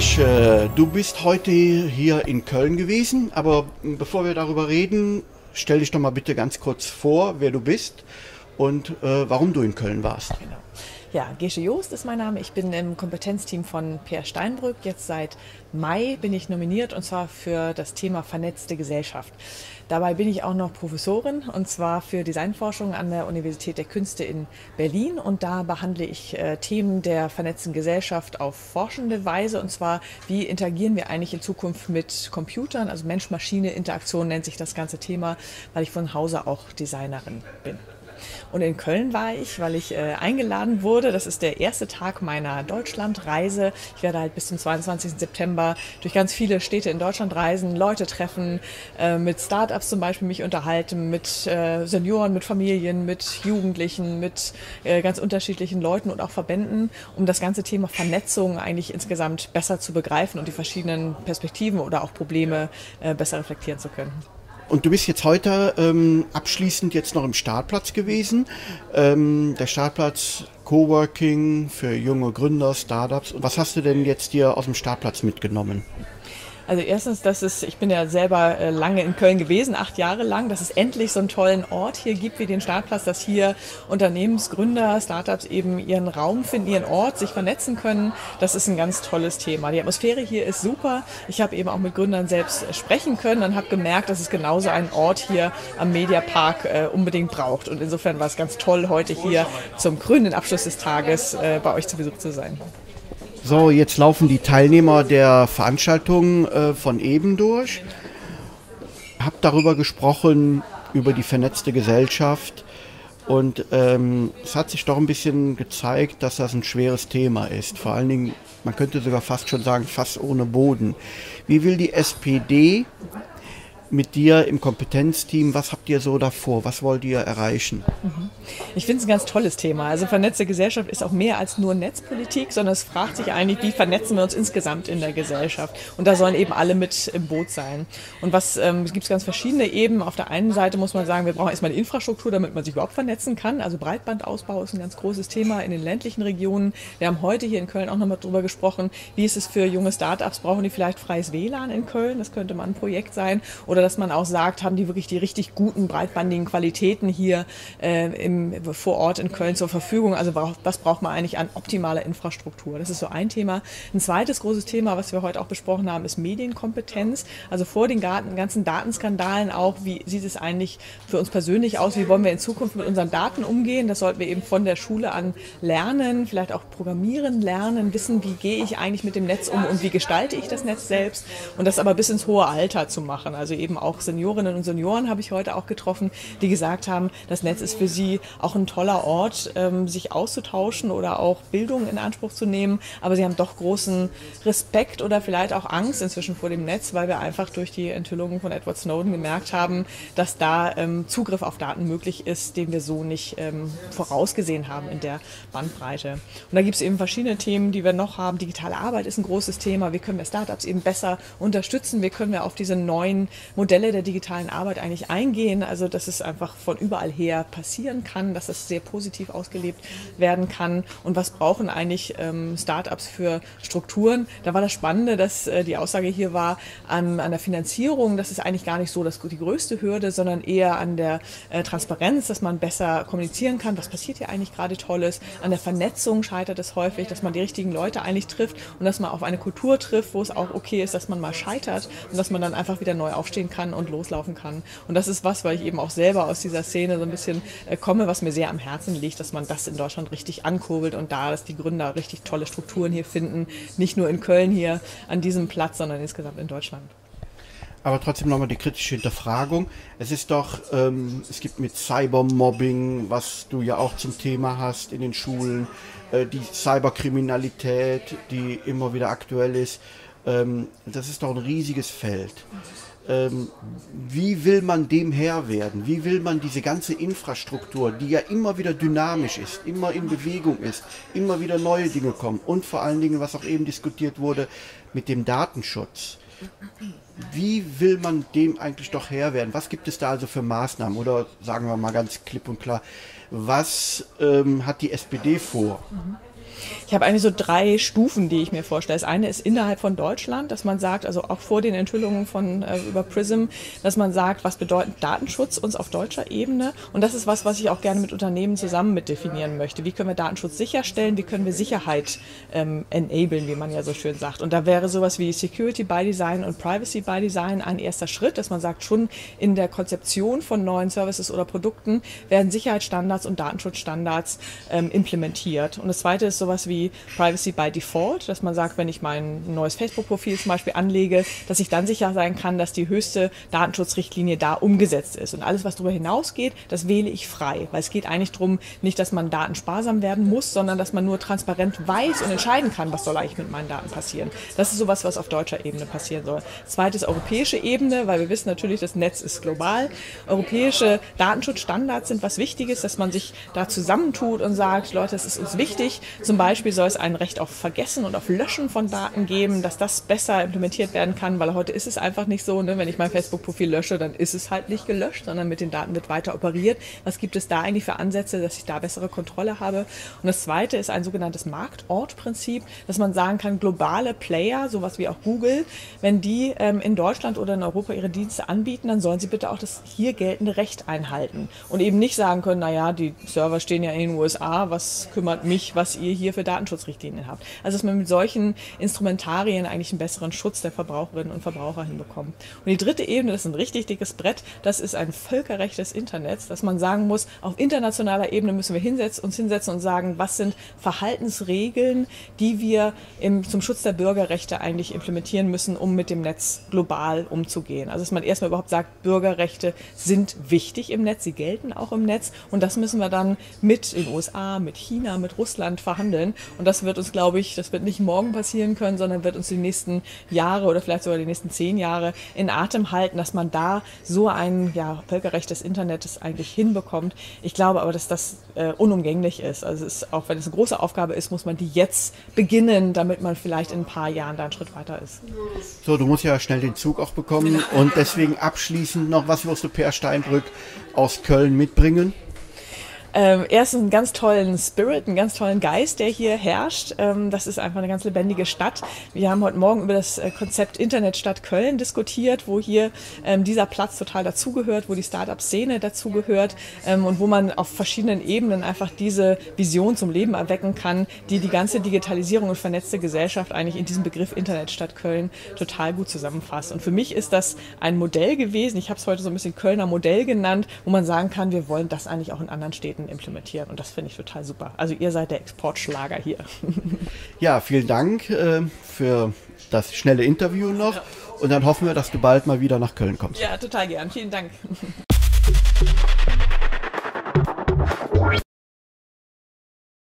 Gesche, du bist heute hier in Köln gewesen, aber bevor wir darüber reden, stell dich doch mal bitte ganz kurz vor, wer du bist und äh, warum du in Köln warst. Genau. Ja, Gesche Joost ist mein Name. Ich bin im Kompetenzteam von Peer Steinbrück. Jetzt seit Mai bin ich nominiert und zwar für das Thema vernetzte Gesellschaft. Dabei bin ich auch noch Professorin und zwar für Designforschung an der Universität der Künste in Berlin. Und da behandle ich äh, Themen der vernetzten Gesellschaft auf forschende Weise. Und zwar wie interagieren wir eigentlich in Zukunft mit Computern, also Mensch-Maschine-Interaktion nennt sich das ganze Thema, weil ich von Hause auch Designerin bin. Und in Köln war ich, weil ich äh, eingeladen wurde. Das ist der erste Tag meiner Deutschlandreise. Ich werde halt bis zum 22. September durch ganz viele Städte in Deutschland reisen, Leute treffen, äh, mit Startups zum Beispiel mich unterhalten, mit äh, Senioren, mit Familien, mit Jugendlichen, mit äh, ganz unterschiedlichen Leuten und auch Verbänden, um das ganze Thema Vernetzung eigentlich insgesamt besser zu begreifen und die verschiedenen Perspektiven oder auch Probleme äh, besser reflektieren zu können. Und du bist jetzt heute ähm, abschließend jetzt noch im Startplatz gewesen. Ähm, der Startplatz Coworking für junge Gründer, Startups. Was hast du denn jetzt dir aus dem Startplatz mitgenommen? Also erstens, dass es, ich bin ja selber äh, lange in Köln gewesen, acht Jahre lang, dass es endlich so einen tollen Ort hier gibt wie den Startplatz, dass hier Unternehmensgründer, Startups eben ihren Raum finden, ihren Ort, sich vernetzen können. Das ist ein ganz tolles Thema. Die Atmosphäre hier ist super. Ich habe eben auch mit Gründern selbst sprechen können und habe gemerkt, dass es genauso einen Ort hier am Mediapark äh, unbedingt braucht. Und insofern war es ganz toll, heute hier zum grünen Abschluss des Tages äh, bei euch zu Besuch zu sein. So, jetzt laufen die Teilnehmer der Veranstaltung äh, von eben durch. Hab darüber gesprochen, über die vernetzte Gesellschaft. Und ähm, es hat sich doch ein bisschen gezeigt, dass das ein schweres Thema ist. Vor allen Dingen, man könnte sogar fast schon sagen, fast ohne Boden. Wie will die SPD mit dir im Kompetenzteam. Was habt ihr so davor? Was wollt ihr erreichen? Mhm. Ich finde es ein ganz tolles Thema. Also vernetzte Gesellschaft ist auch mehr als nur Netzpolitik, sondern es fragt sich eigentlich, wie vernetzen wir uns insgesamt in der Gesellschaft? Und da sollen eben alle mit im Boot sein. Und was ähm, es gibt ganz verschiedene Ebenen. Auf der einen Seite muss man sagen, wir brauchen erstmal die Infrastruktur, damit man sich überhaupt vernetzen kann. Also Breitbandausbau ist ein ganz großes Thema in den ländlichen Regionen. Wir haben heute hier in Köln auch nochmal drüber gesprochen, wie ist es für junge Startups, brauchen die vielleicht freies WLAN in Köln? Das könnte mal ein Projekt sein. Oder oder dass man auch sagt, haben die wirklich die richtig guten breitbandigen Qualitäten hier äh, im, vor Ort in Köln zur Verfügung? Also was braucht man eigentlich an optimaler Infrastruktur? Das ist so ein Thema. Ein zweites großes Thema, was wir heute auch besprochen haben, ist Medienkompetenz. Also vor den ganzen Datenskandalen auch, wie sieht es eigentlich für uns persönlich aus? Wie wollen wir in Zukunft mit unseren Daten umgehen? Das sollten wir eben von der Schule an lernen, vielleicht auch programmieren lernen, wissen, wie gehe ich eigentlich mit dem Netz um und wie gestalte ich das Netz selbst und das aber bis ins hohe Alter zu machen. Also eben eben auch Seniorinnen und Senioren habe ich heute auch getroffen, die gesagt haben, das Netz ist für sie auch ein toller Ort, ähm, sich auszutauschen oder auch Bildung in Anspruch zu nehmen. Aber sie haben doch großen Respekt oder vielleicht auch Angst inzwischen vor dem Netz, weil wir einfach durch die Enthüllungen von Edward Snowden gemerkt haben, dass da ähm, Zugriff auf Daten möglich ist, den wir so nicht ähm, vorausgesehen haben in der Bandbreite. Und da gibt es eben verschiedene Themen, die wir noch haben. Digitale Arbeit ist ein großes Thema. Wie können wir Startups eben besser unterstützen? Wie können wir auf diese neuen Modelle der digitalen Arbeit eigentlich eingehen. Also, dass es einfach von überall her passieren kann, dass es sehr positiv ausgelebt werden kann. Und was brauchen eigentlich ähm, Startups für Strukturen? Da war das Spannende, dass äh, die Aussage hier war, an, an der Finanzierung, das ist eigentlich gar nicht so das, die größte Hürde, sondern eher an der äh, Transparenz, dass man besser kommunizieren kann. Was passiert hier eigentlich gerade Tolles? An der Vernetzung scheitert es häufig, dass man die richtigen Leute eigentlich trifft und dass man auf eine Kultur trifft, wo es auch okay ist, dass man mal scheitert und dass man dann einfach wieder neu aufstehen kann und loslaufen kann. Und das ist was, weil ich eben auch selber aus dieser Szene so ein bisschen äh, komme, was mir sehr am Herzen liegt, dass man das in Deutschland richtig ankurbelt und da, dass die Gründer richtig tolle Strukturen hier finden, nicht nur in Köln hier an diesem Platz, sondern insgesamt in Deutschland. Aber trotzdem nochmal die kritische Hinterfragung. Es ist doch, ähm, es gibt mit Cybermobbing, was du ja auch zum Thema hast in den Schulen, äh, die Cyberkriminalität, die immer wieder aktuell ist. Ähm, das ist doch ein riesiges Feld ähm, wie will man dem Herr werden? Wie will man diese ganze Infrastruktur, die ja immer wieder dynamisch ist, immer in Bewegung ist, immer wieder neue Dinge kommen und vor allen Dingen, was auch eben diskutiert wurde, mit dem Datenschutz. Wie will man dem eigentlich doch Herr werden? Was gibt es da also für Maßnahmen? Oder sagen wir mal ganz klipp und klar, was ähm, hat die SPD vor? Mhm. Ich habe eigentlich so drei Stufen, die ich mir vorstelle. Das eine ist innerhalb von Deutschland, dass man sagt, also auch vor den Enthüllungen von äh, über Prism, dass man sagt, was bedeutet Datenschutz uns auf deutscher Ebene? Und das ist was, was ich auch gerne mit Unternehmen zusammen mit definieren möchte. Wie können wir Datenschutz sicherstellen? Wie können wir Sicherheit ähm, enablen, wie man ja so schön sagt? Und da wäre sowas wie Security by Design und Privacy by Design ein erster Schritt, dass man sagt, schon in der Konzeption von neuen Services oder Produkten werden Sicherheitsstandards und Datenschutzstandards ähm, implementiert. Und das zweite ist sowas wie Privacy by Default, dass man sagt, wenn ich mein neues Facebook-Profil zum Beispiel anlege, dass ich dann sicher sein kann, dass die höchste Datenschutzrichtlinie da umgesetzt ist. Und alles, was darüber hinausgeht, das wähle ich frei. Weil es geht eigentlich darum, nicht, dass man Daten sparsam werden muss, sondern dass man nur transparent weiß und entscheiden kann, was soll eigentlich mit meinen Daten passieren. Das ist sowas, was auf deutscher Ebene passieren soll. Zweites europäische Ebene, weil wir wissen natürlich, das Netz ist global. Europäische Datenschutzstandards sind was Wichtiges, dass man sich da zusammentut und sagt, Leute, es ist uns wichtig. Zum Beispiel soll es ein Recht auf Vergessen und auf Löschen von Daten geben, dass das besser implementiert werden kann, weil heute ist es einfach nicht so, ne? wenn ich mein Facebook-Profil lösche, dann ist es halt nicht gelöscht, sondern mit den Daten wird weiter operiert. Was gibt es da eigentlich für Ansätze, dass ich da bessere Kontrolle habe? Und das zweite ist ein sogenanntes Marktortprinzip, dass man sagen kann, globale Player, sowas wie auch Google, wenn die ähm, in Deutschland oder in Europa ihre Dienste anbieten, dann sollen sie bitte auch das hier geltende Recht einhalten und eben nicht sagen können, naja, die Server stehen ja in den USA, was kümmert mich, was ihr hier für Datenschutzrichtlinien habt. Also dass man mit solchen Instrumentarien eigentlich einen besseren Schutz der Verbraucherinnen und Verbraucher hinbekommt. Und die dritte Ebene, das ist ein richtig dickes Brett, das ist ein Völkerrecht des Internets, dass man sagen muss, auf internationaler Ebene müssen wir hinsetzen, uns hinsetzen und sagen, was sind Verhaltensregeln, die wir im, zum Schutz der Bürgerrechte eigentlich implementieren müssen, um mit dem Netz global umzugehen. Also dass man erstmal überhaupt sagt, Bürgerrechte sind wichtig im Netz, sie gelten auch im Netz und das müssen wir dann mit den USA, mit China, mit Russland verhandeln und das wird uns, glaube ich, das wird nicht morgen passieren können, sondern wird uns die nächsten Jahre oder vielleicht sogar die nächsten zehn Jahre in Atem halten, dass man da so ein ja, Völkerrecht des Internets eigentlich hinbekommt. Ich glaube aber, dass das äh, unumgänglich ist. Also es ist, auch wenn es eine große Aufgabe ist, muss man die jetzt beginnen, damit man vielleicht in ein paar Jahren da einen Schritt weiter ist. So, du musst ja schnell den Zug auch bekommen und deswegen abschließend noch, was wirst du Per Steinbrück aus Köln mitbringen? Ähm, erstens einen ganz tollen Spirit, einen ganz tollen Geist, der hier herrscht. Ähm, das ist einfach eine ganz lebendige Stadt. Wir haben heute Morgen über das äh, Konzept Internetstadt Köln diskutiert, wo hier ähm, dieser Platz total dazugehört, wo die Startup-Szene dazugehört ähm, und wo man auf verschiedenen Ebenen einfach diese Vision zum Leben erwecken kann, die die ganze Digitalisierung und vernetzte Gesellschaft eigentlich in diesem Begriff Internetstadt Köln total gut zusammenfasst. Und für mich ist das ein Modell gewesen, ich habe es heute so ein bisschen Kölner Modell genannt, wo man sagen kann, wir wollen das eigentlich auch in anderen Städten Projekten implementieren. Und das finde ich total super. Also ihr seid der Exportschlager hier. Ja, vielen Dank äh, für das schnelle Interview noch. Und dann hoffen wir, dass du bald mal wieder nach Köln kommst. Ja, total gern. Vielen Dank.